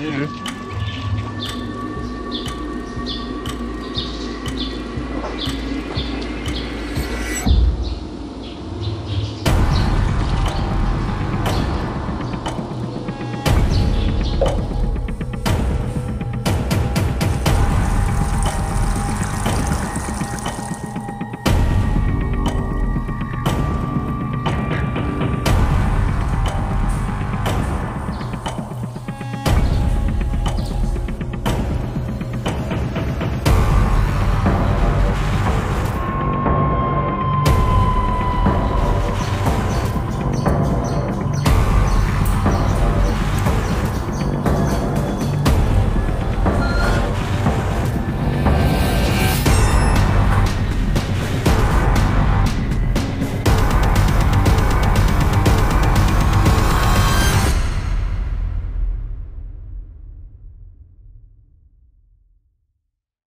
Yeah.